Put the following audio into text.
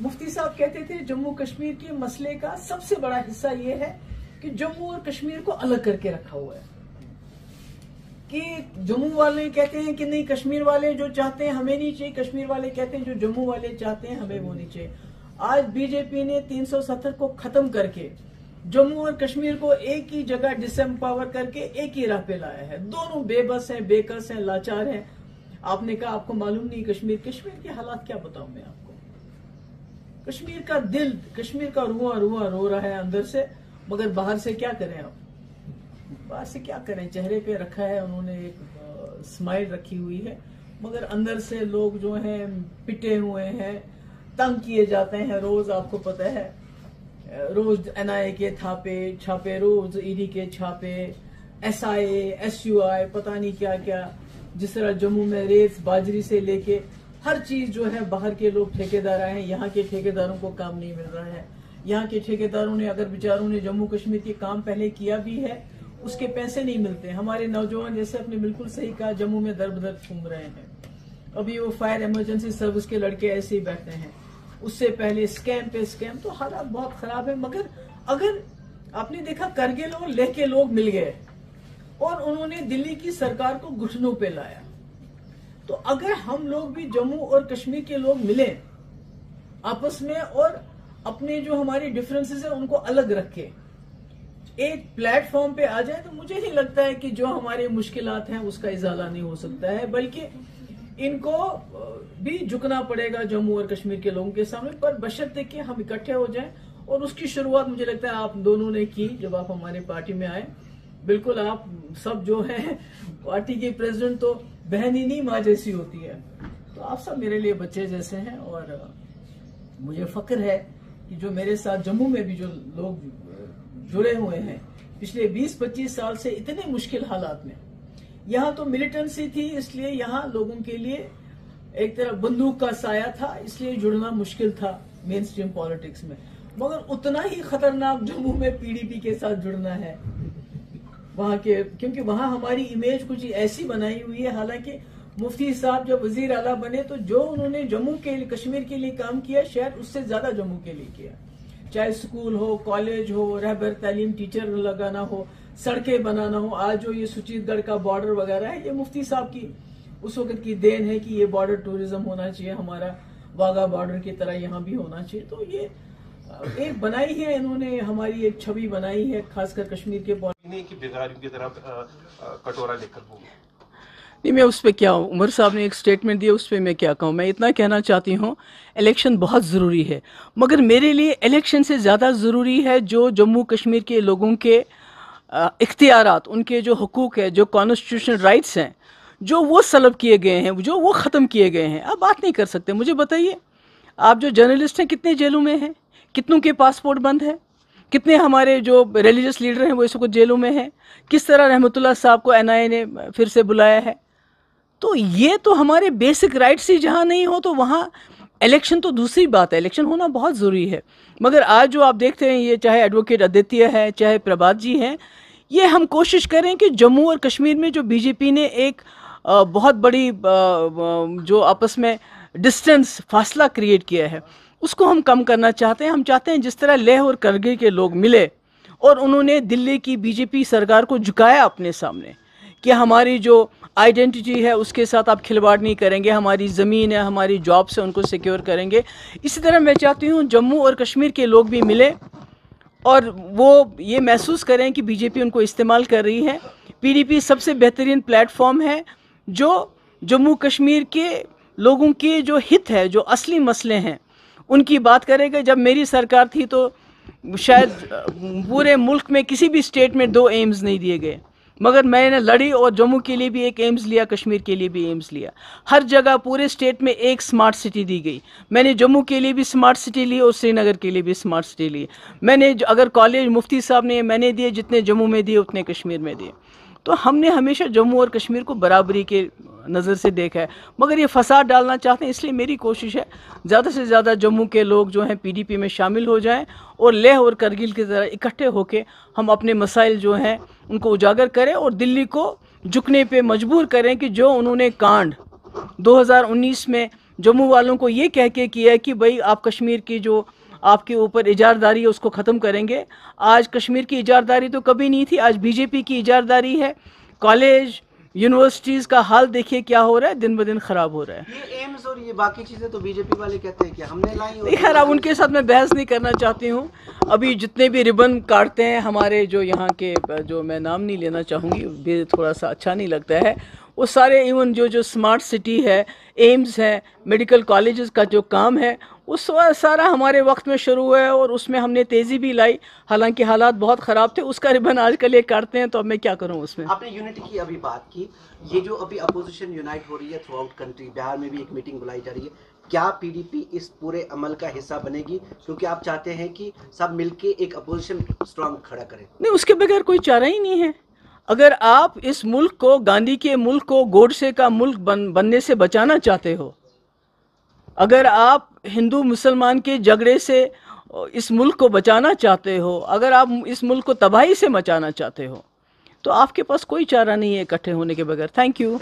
मुफ्ती साहब कहते थे, जम्मू कश्मीर के मसले का सबसे बड़ा हिस्सा ये है कि जम्मू और कश्मीर को अलग करके रखा हुआ है। कि जम्मू वाले कहते हैं कि नहीं, कश्मीर वाले जो चाहते हैं हमें नहीं चाहिए, कश्मीर वाले कहते हैं जो जम्मू वाले चाहते हैं हमें वो नहीं चाहिए। आज बीजेपी ने 370 को खत्म करके जम्मू और कश्मीर को एक ही जगह डिसम्पावर करके एक ही राह पे लाया है। दोनों बेबस हैं, बेकस हैं, लाचार हैं। आपने कहा, आपको मालूम नहीं कश्मीर कश्मीर के हालात क्या बताऊँ मैं आपको? कश्मीर का दिल, कश्मीर का रुआ रुआ रो रहा है अंदर से, मगर बाहर से क्या करें आप? बाहर से क्या करें? चेहरे पे रखा है, उन्होंने एक स्माइल रखी हुई है, मगर अंदर से लोग जो हैं, पिटे हुए हैं, तंग किए जाते हैं, रोज आपको पता है रोज एनआईए के थापे छापे, रोज ईडी के छापे एस एसआईए एसयूआई पता नहीं क्या क्या जिस तरह जम्मू में रेत बाजरी से लेके हर चीज़ जो है बाहर के लोग ठेकेदार आए हैं, यहाँ के ठेकेदारों को काम नहीं मिल रहा है। यहाँ के ठेकेदारों ने, अगर बेचारों ने जम्मू कश्मीर के काम पहले किया भी है, उसके पैसे नहीं मिलते। हमारे नौजवान जैसे अपने बिल्कुल सही कहा, जम्मू में दर बदर घूम रहे हैं। अभी वो फायर इमरजेंसी सर्विस के लड़के ऐसे ही बैठे हैं। उससे पहले स्कैम पे स्कैम तो हालात बहुत खराब है, मगर अगर आपने देखा करगिल और लेह के लोग मिल गए। और उन्होंने दिल्ली की सरकार को घुटनों पे लाया। तो अगर हम लोग भी जम्मू और कश्मीर के लोग मिले, आपस में और अपने जो हमारी डिफरेंसेस है, उनको अलग रखे। एक प्लेटफॉर्म पे आ जाए तो मुझे नहीं लगता है कि जो हमारे मुश्किल हैं, उसका इजाला नहीं हो सकता है, बल्कि इनको भी झुकना पड़ेगा जम्मू और कश्मीर के लोगों के सामने, पर बशर्ते कि हम इकट्ठे हो जाएँ, और उसकी शुरुआत मुझे लगता है आप दोनों ने की जब आप हमारे पार्टी में आए। बिल्कुल आप सब जो है, पार्टी के प्रेसिडेंट तो बहन ही नहीं, माँ जैसी होती है। तो आप सब मेरे लिए बच्चे जैसे हैं और मुझे फक्र है कि जो मेरे साथ जम्मू में भी जो लोग जुड़े हुए हैं, पिछले 20-25 साल से इतने मुश्किल हालात में। यहाँ तो मिलिटेंसी थी, इसलिए यहाँ लोगों के लिए एक तरह बंदूक का साया था, इसलिए जुड़ना मुश्किल था मेन स्ट्रीम पॉलिटिक्स में। मगर उतना ही खतरनाक जम्मू में पीडीपी के साथ जुड़ना है। वहाँ के, क्योंकि वहाँ हमारी इमेज कुछ ऐसी बनाई हुई है। हालाँकि मुफ्ती साहब जब वज़ीर आला बने तो जो उन्होंने जम्मू के लिए, कश्मीर के लिए काम किया, शायद उससे ज़्यादा जम्मू के लिए किया। चाहे स्कूल हो कॉलेज हो, रहबर, तालीम टीचर लगाना हो, सड़कें बनाना हो, आज जो ये सुचीतगढ़ का बॉर्डर वगैरह है, ये मुफ्ती साहब की, उस वक्त की देन है कि ये बॉर्डर टूरिज़्म होना चाहिए, हमारा वाघा बॉर्डर की तरह यहाँ भी होना चाहिए। तो ये, एक बनाई है, इन्होंने हमारी एक छवि बनाई है, खासकर कश्मीर के नहीं कि की तरफ़ कटोरा लेकर वो नहीं, मैं उस पर क्या हूँ? उमर साहब ने एक स्टेटमेंट दिया उस पर मैं क्या कहूँ? मैं इतना कहना चाहती हूँ इलेक्शन बहुत ज़रूरी है। मगर मेरे लिए इलेक्शन से ज़्यादा ज़रूरी है जो जम्मू कश्मीर के लोगों के इख्तियार उनके जो हकूक़ है, जो कॉन्स्टिट्यूशन राइट्स हैं, जो वो सलब किए गए हैं, जो वो ख़त्म किए गए हैं। आप बात नहीं कर सकते। मुझे बताइए, आप जो जर्नलिस्ट हैं, कितने जेलों में हैं? कितनों के पासपोर्ट बंद है? कितने हमारे जो रिलीजियस लीडर हैं, वो इस वक्त जेलों में हैं। किस तरह रहमतुल्लाह साहब को एनआईए ने फिर से बुलाया है? तो ये तो हमारे बेसिक राइट्स ही जहाँ नहीं हो तो वहाँ इलेक्शन तो दूसरी बात है। इलेक्शन होना बहुत ज़रूरी है। मगर आज जो आप देखते हैं, ये चाहे एडवोकेट आदित्य है, चाहे प्रभात जी हैं, ये हम कोशिश करें कि जम्मू और कश्मीर में जो बीजेपी ने एक बहुत बड़ी जो आपस में डिस्टेंस फासला क्रिएट किया है। उसको हम कम करना चाहते हैं, हम चाहते हैं जिस तरह लेह और करगिल के लोग मिले और उन्होंने दिल्ली की बीजेपी सरकार को झुकाया अपने सामने कि हमारी जो आइडेंटिटी है उसके साथ आप खिलवाड़ नहीं करेंगे, हमारी ज़मीन है, हमारी जॉब से उनको सिक्योर करेंगे। इसी तरह मैं चाहती हूँ जम्मू और कश्मीर के लोग भी मिले और वो ये महसूस करें कि बीजेपी उनको इस्तेमाल कर रही है। पीडीपी सबसे बेहतरीन प्लेटफॉर्म है जो जम्मू कश्मीर के लोगों के जो हित है, जो असली मसले हैं उनकी बात करेगा, जब मेरी सरकार थी तो शायद पूरे मुल्क में किसी भी स्टेट में दो एम्स नहीं दिए गए। मगर मैंने लड़ी और जम्मू के लिए भी एक एम्स लिया, कश्मीर के लिए भी एम्स लिया। हर जगह पूरे स्टेट में एक स्मार्ट सिटी दी गई। मैंने जम्मू के लिए भी स्मार्ट सिटी ली और श्रीनगर के लिए भी स्मार्ट सिटी ली। मैंने अगर कॉलेज मुफ्ती साहब ने मैंने दिए, जितने जम्मू में दिए, उतने कश्मीर में दिए। तो हमने हमेशा जम्मू और कश्मीर को बराबरी के नज़र से देखा है। मगर ये फसाद डालना चाहते हैं, इसलिए मेरी कोशिश है, ज़्यादा से ज़्यादा जम्मू के लोग जो हैं पीडीपी में शामिल हो जाएँ और लेह और करगिल की तरह इकट्ठे होकर हम अपने मसाइल जो हैं, उनको उजागर करें और दिल्ली को झुकने पर मजबूर करें कि जो उन्होंने कांड 2019 में जम्मू वालों को ये कह के किया कि भाई, आप कश्मीर की जो आपके ऊपर इजारदारी है, उसको ख़त्म करेंगे। आज कश्मीर की इजारदारी तो कभी नहीं थी, आज बीजेपी की इजारदारी है। कॉलेज यूनिवर्सिटीज़ का हाल देखिए क्या हो रहा है दिन ब दिन ख़राब हो रहा है। ये एम्स और ये बाकी चीज़ें तो बीजेपी वाले कहते हैं कि हमने लाई नहीं खैर अब उनके साथ मैं बहस नहीं करना चाहती हूँ। अभी जितने भी रिबन काटते हैं हमारे जो यहाँ के जो मैं नाम नहीं लेना चाहूँगी भी थोड़ा सा अच्छा नहीं लगता है। वो सारे इवन जो जो स्मार्ट सिटी है एम्स है मेडिकल कॉलेजेस का जो काम है वो सा- सारा हमारे वक्त में शुरू हुआ है और उसमें हमने तेज़ी भी लाई। हालाँकि हालात बहुत ख़राब थे उसका रिबन आज कल ये काटते हैं तो अब मैं क्या करूँ उसमें? आपने यूनिटी की अभी बात की। ये जो अभी अपोजिशन यूनाइट हो रही है थ्रू आउट कंट्री बिहार में भी एक मीटिंग बुलाई जा रही है। क्या पीडीपी इस पूरे अमल का हिस्सा बनेगी? क्योंकि आप चाहते हैं कि सब मिलके एक अपोजिशन स्ट्रांग खड़ा करें। नहीं उसके बगैर कोई चारा ही नहीं है। अगर आप इस मुल्क को गांधी के मुल्क को गोडसे का मुल्क बन, बनने से बचाना चाहते हो अगर आप हिंदू मुसलमान के झगड़े से इस मुल्क को बचाना चाहते हो, अगर आप इस मुल्क को तबाही से मचाना चाहते हो तो आपके पास कोई चारा नहीं है इकट्ठे होने के बगैर। Thank you